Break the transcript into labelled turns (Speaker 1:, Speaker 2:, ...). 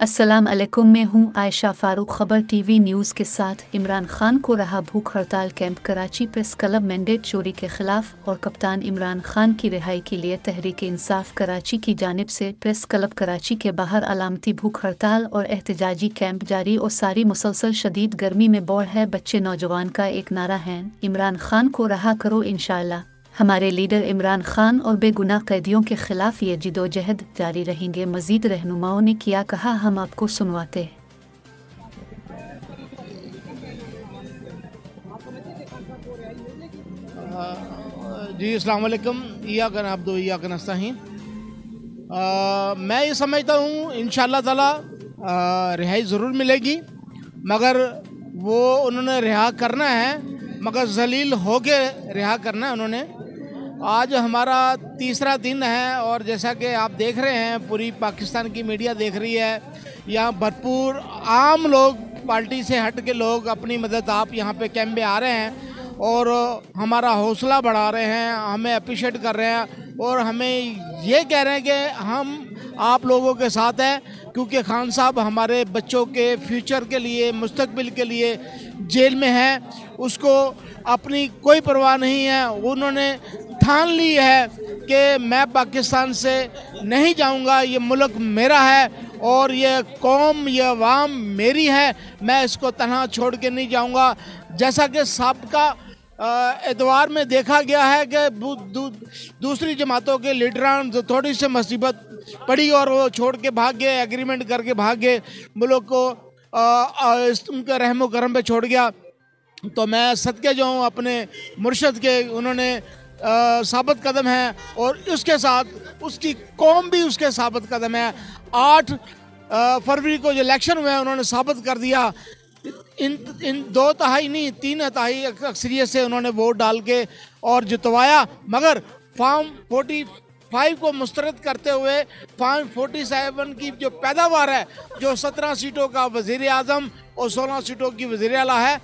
Speaker 1: अस्सलाम अलैकुम, मैं हूँ आयशा फारूक, खबर टीवी न्यूज़ के साथ। इमरान खान को रहा भूख हड़ताल camp, Karachi press club mandate चोरी के खिलाफ और कप्तान इमरान खान की रिहाई के लिए तहरीक इंसाफ कराची की जानब से प्रेस क्लब कराची के बाहर अलामती भूख हड़ताल और एहतजाजी कैंप जारी और सारी मुसलसल शदीद गर्मी में बौड़ है, बच्चे नौजवान का एक नारा है। इमरान खान को रहा करो इंशाल्लाह। हमारे लीडर इमरान खान और बेगुनाह कैदियों के खिलाफ ये जिदोजहद जारी रहेंगे। मजीद रहनुमाओं ने किया कहा, हम आपको सुनवाते हैं।
Speaker 2: जी वालेकुम। या कन आप दो या कन मैं ये समझता हूँ इन ताला रिहाई ज़रूर मिलेगी, मगर वो उन्होंने रिहा करना है, मगर जलील हो के रिहा करना है उन्होंने। आज हमारा तीसरा दिन है और जैसा कि आप देख रहे हैं, पूरी पाकिस्तान की मीडिया देख रही है। यहाँ भरपूर आम लोग, पार्टी से हट के लोग अपनी मदद आप यहाँ पे कैंप में आ रहे हैं और हमारा हौसला बढ़ा रहे हैं, हमें अप्रिशिएट कर रहे हैं और हमें ये कह रहे हैं कि हम आप लोगों के साथ हैं। क्योंकि खान साहब हमारे बच्चों के फ्यूचर के लिए मुस्तबिल के लिए जेल में हैं। उसको अपनी कोई परवाह नहीं है। उन्होंने ठान ली है कि मैं पाकिस्तान से नहीं जाऊँगा। ये मुल्क मेरा है और ये कौम, ये अवाम मेरी है। मैं इसको तनहा छोड़ के नहीं जाऊँगा। जैसा कि सबका एतवार में देखा गया है कि दू, दूसरी जमातों के लीडरान थोड़ी सी मुसीबत पड़ी और वो छोड़ के भाग गए एग्रीमेंट करके भाग गए। मुल्क को उनके रहमो करम पे छोड़ गया। तो मैं सदके जाऊँ अपने मुर्शद के उन्होंने साबित कदम है और उसके साथ उसकी कौम भी उसके साबित कदम है। आठ फरवरी को जो इलेक्शन हुए हैं उन्होंने साबित कर दिया। इन इन दो तहाई नहीं, तीन तहाई अक्सरियत से उन्होंने वोट डाल के और जितवाया। मगर फार्म फोर्टी फाइव को मुस्तरद करते हुए फार्म फोर्टी सेवन की जो पैदावार है, जो सत्रह सीटों का वज़ीर अजम और सोलह सीटों की वज़ीर अला है